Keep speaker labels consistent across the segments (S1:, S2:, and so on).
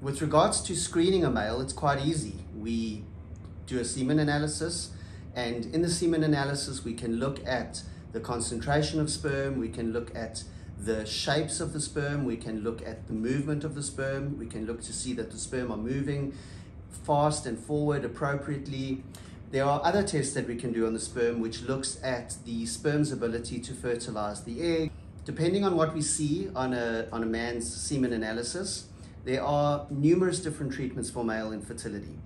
S1: With regards to screening a male, it's quite easy. We do a semen analysis, and in the semen analysis, we can look at the concentration of sperm, we can look at the shapes of the sperm, we can look at the movement of the sperm, we can look to see that the sperm are moving fast and forward appropriately. There are other tests that we can do on the sperm which looks at the sperm's ability to fertilize the egg. Depending on what we see on a, on a man's semen analysis, there are numerous different treatments for male infertility.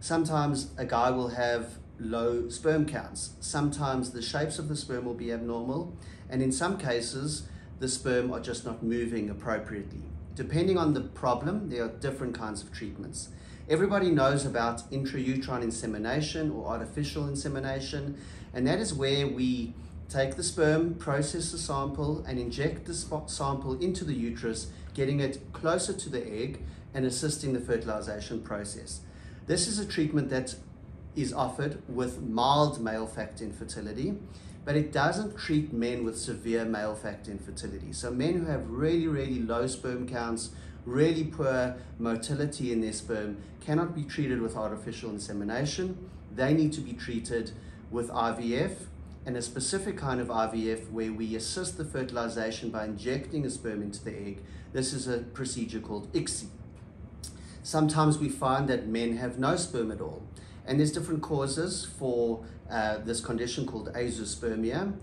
S1: Sometimes a guy will have low sperm counts. Sometimes the shapes of the sperm will be abnormal. And in some cases, the sperm are just not moving appropriately. Depending on the problem, there are different kinds of treatments. Everybody knows about intrauterine insemination or artificial insemination, and that is where we take the sperm, process the sample, and inject the sample into the uterus, getting it closer to the egg and assisting the fertilization process. This is a treatment that is offered with mild male factor infertility, but it doesn't treat men with severe male factor infertility. So men who have really, really low sperm counts, really poor motility in their sperm cannot be treated with artificial insemination. They need to be treated with IVF and a specific kind of IVF where we assist the fertilization by injecting a sperm into the egg. This is a procedure called ICSI. Sometimes we find that men have no sperm at all. And there's different causes for uh, this condition called azoospermia.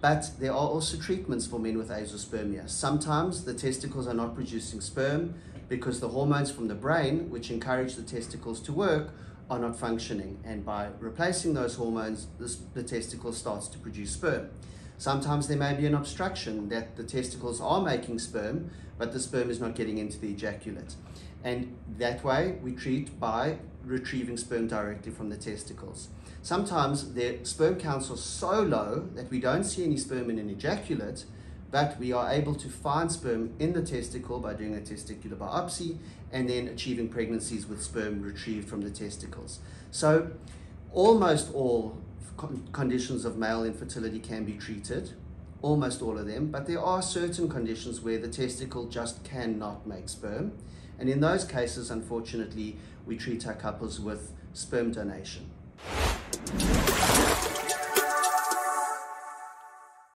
S1: But there are also treatments for men with azoospermia. Sometimes the testicles are not producing sperm because the hormones from the brain, which encourage the testicles to work, are not functioning. And by replacing those hormones, this, the testicle starts to produce sperm. Sometimes there may be an obstruction that the testicles are making sperm, but the sperm is not getting into the ejaculate. And that way we treat by retrieving sperm directly from the testicles. Sometimes their sperm counts are so low that we don't see any sperm in an ejaculate, but we are able to find sperm in the testicle by doing a testicular biopsy and then achieving pregnancies with sperm retrieved from the testicles. So almost all conditions of male infertility can be treated, almost all of them, but there are certain conditions where the testicle just cannot make sperm. And in those cases, unfortunately, we treat our couples with sperm donation.